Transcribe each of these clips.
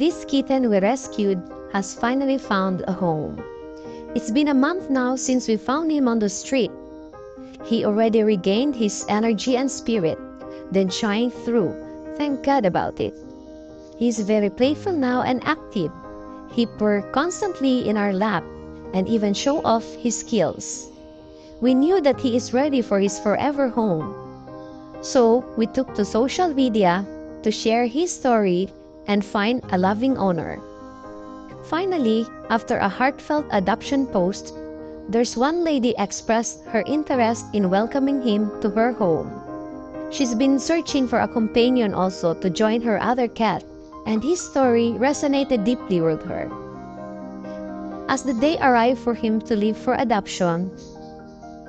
This kitten we rescued has finally found a home. It's been a month now since we found him on the street. He already regained his energy and spirit, then shined through. Thank God about it. He's very playful now and active. He purr constantly in our lap and even show off his skills. We knew that he is ready for his forever home. So we took to social media to share his story and find a loving owner. Finally, after a heartfelt adoption post, there's one lady expressed her interest in welcoming him to her home. She's been searching for a companion also to join her other cat, and his story resonated deeply with her. As the day arrived for him to leave for adoption,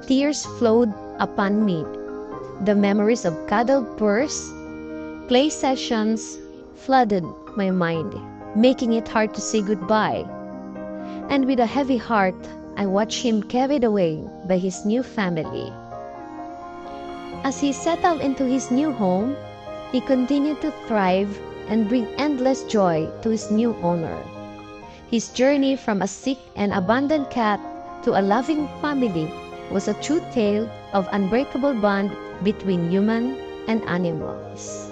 tears flowed upon me. The memories of cuddled purrs, play sessions flooded my mind, making it hard to say goodbye. And with a heavy heart, I watched him carried away by his new family. As he settled into his new home, he continued to thrive and bring endless joy to his new owner. His journey from a sick and abandoned cat to a loving family was a true tale of unbreakable bond between human and animals.